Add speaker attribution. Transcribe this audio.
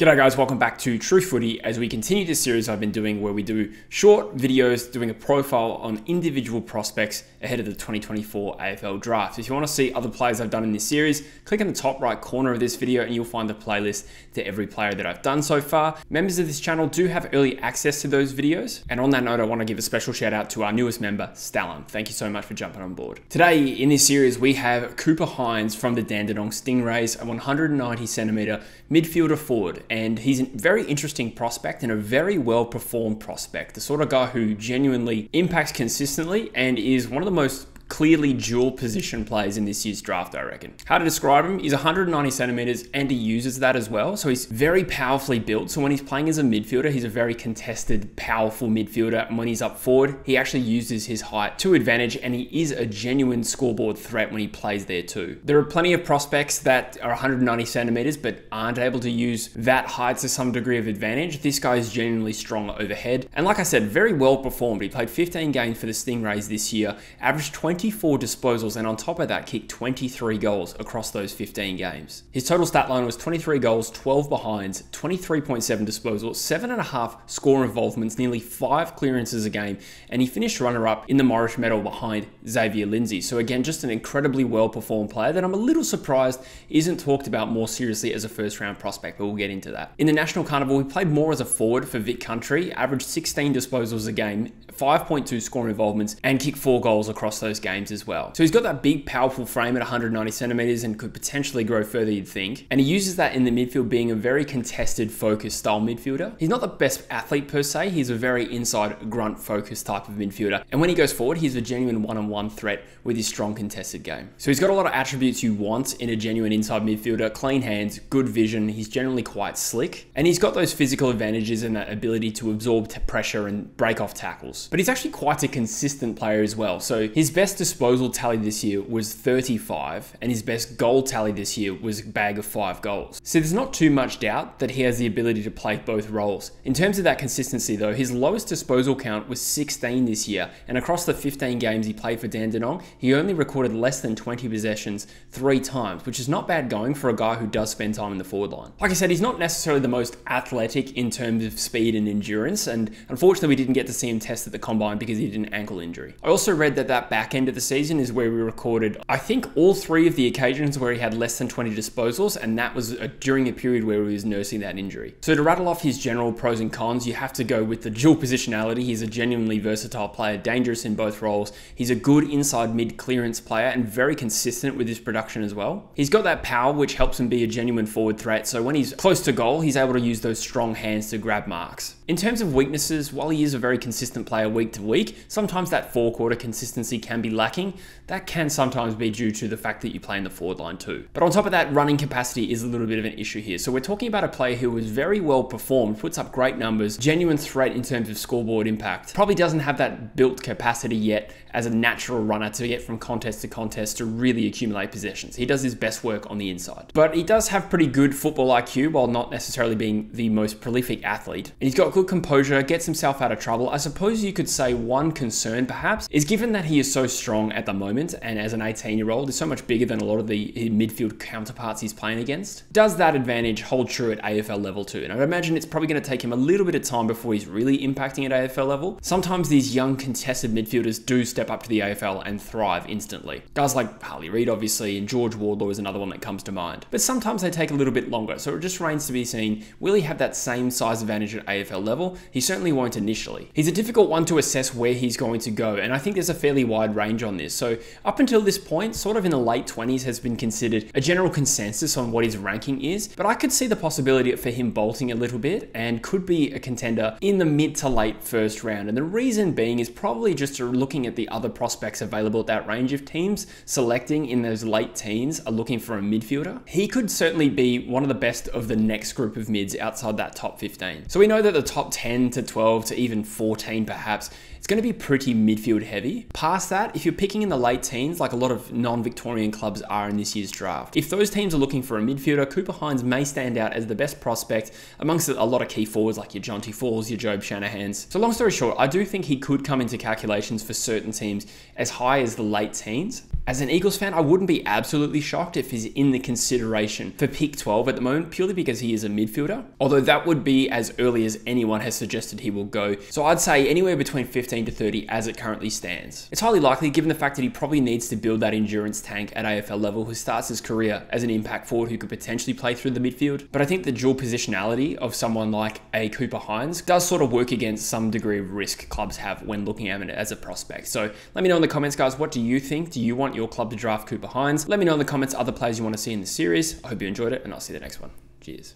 Speaker 1: G'day guys, welcome back to True Footy as we continue this series I've been doing where we do short videos doing a profile on individual prospects ahead of the 2024 AFL Draft. If you want to see other players I've done in this series, click on the top right corner of this video and you'll find the playlist to every player that I've done so far. Members of this channel do have early access to those videos. And on that note, I want to give a special shout out to our newest member, Stalin. Thank you so much for jumping on board. Today in this series, we have Cooper Hynes from the Dandenong Stingrays, a 190 centimeter midfielder forward and he's a very interesting prospect and a very well performed prospect. The sort of guy who genuinely impacts consistently and is one of the most clearly dual position players in this year's draft, I reckon. How to describe him? He's 190 centimeters and he uses that as well. So he's very powerfully built. So when he's playing as a midfielder, he's a very contested, powerful midfielder. And when he's up forward, he actually uses his height to advantage and he is a genuine scoreboard threat when he plays there too. There are plenty of prospects that are 190 centimeters but aren't able to use that height to some degree of advantage. This guy is genuinely strong overhead. And like I said, very well performed. He played 15 games for the Stingrays this year, averaged 20 24 disposals, and on top of that, kicked 23 goals across those 15 games. His total stat line was 23 goals, 12 behinds, 23.7 disposals, 7.5 score involvements, nearly 5 clearances a game, and he finished runner up in the Morrish medal behind Xavier Lindsay. So, again, just an incredibly well performed player that I'm a little surprised isn't talked about more seriously as a first round prospect, but we'll get into that. In the National Carnival, he played more as a forward for Vic Country, averaged 16 disposals a game, 5.2 score involvements, and kick 4 goals across those games as well. So he's got that big, powerful frame at 190 centimeters and could potentially grow further, you'd think. And he uses that in the midfield being a very contested, focused style midfielder. He's not the best athlete per se. He's a very inside, grunt focused type of midfielder. And when he goes forward, he's a genuine one-on-one -on -one threat with his strong contested game. So he's got a lot of attributes you want in a genuine inside midfielder. Clean hands, good vision. He's generally quite slick. And he's got those physical advantages and that ability to absorb pressure and break off tackles. But he's actually quite a consistent player as well. So his best disposal tally this year was 35, and his best goal tally this year was a bag of five goals. So there's not too much doubt that he has the ability to play both roles. In terms of that consistency though, his lowest disposal count was 16 this year, and across the 15 games he played for Dandenong, he only recorded less than 20 possessions three times, which is not bad going for a guy who does spend time in the forward line. Like I said, he's not necessarily the most athletic in terms of speed and endurance, and unfortunately we didn't get to see him test at the combine because he had an ankle injury. I also read that that back end of the season is where we recorded, I think, all three of the occasions where he had less than 20 disposals, and that was uh, during a period where he was nursing that injury. So to rattle off his general pros and cons, you have to go with the dual positionality. He's a genuinely versatile player, dangerous in both roles. He's a good inside mid clearance player and very consistent with his production as well. He's got that power which helps him be a genuine forward threat. So when he's close to goal, he's able to use those strong hands to grab marks. In terms of weaknesses, while he is a very consistent player week to week, sometimes that four quarter consistency can be lacking. That can sometimes be due to the fact that you play in the forward line too. But on top of that, running capacity is a little bit of an issue here. So we're talking about a player who was very well performed, puts up great numbers, genuine threat in terms of scoreboard impact. Probably doesn't have that built capacity yet as a natural runner to get from contest to contest to really accumulate possessions. He does his best work on the inside. But he does have pretty good football IQ while not necessarily being the most prolific athlete. And he's got good composure, gets himself out of trouble. I suppose you could say one concern perhaps is given that he is so strong at the moment and as an 18 year old is so much bigger than a lot of the midfield counterparts he's playing against, does that advantage hold true at AFL level too? And I'd imagine it's probably going to take him a little bit of time before he's really impacting at AFL level. Sometimes these young contested midfielders do step up to the AFL and thrive instantly. Guys like Harley Reid obviously and George Wardlaw is another one that comes to mind. But sometimes they take a little bit longer, so it just remains to be seen, will he have that same size advantage at AFL level? He certainly won't initially. He's a difficult one to assess where he's going to go, and I think there's a fairly wide range on this. So up until this point, sort of in the late 20s has been considered a general consensus on what his ranking is, but I could see the possibility for him bolting a little bit and could be a contender in the mid to late first round. And the reason being is probably just looking at the other prospects available at that range of teams selecting in those late teens are looking for a midfielder. He could certainly be one of the best of the next group of mids outside that top 15. So we know that the top 10 to 12 to even 14 perhaps it's going to be pretty midfield heavy. Past that, if you're picking in the late teens, like a lot of non-Victorian clubs are in this year's draft, if those teams are looking for a midfielder, Cooper Hynes may stand out as the best prospect amongst a lot of key forwards like your Jonty Faulls, your Jobe Shanahans. So long story short, I do think he could come into calculations for certain teams as high as the late teens. As an Eagles fan, I wouldn't be absolutely shocked if he's in the consideration for pick 12 at the moment, purely because he is a midfielder. Although that would be as early as anyone has suggested he will go. So I'd say anywhere between 15 to 30 as it currently stands. It's highly likely given the fact that he probably needs to build that endurance tank at AFL level who starts his career as an impact forward who could potentially play through the midfield. But I think the dual positionality of someone like a Cooper Hynes does sort of work against some degree of risk clubs have when looking at it as a prospect. So let me know in the comments, guys, what do you think? Do you want your club to draft Cooper Hynes? Let me know in the comments other players you want to see in the series. I hope you enjoyed it, and I'll see you the next one. Cheers.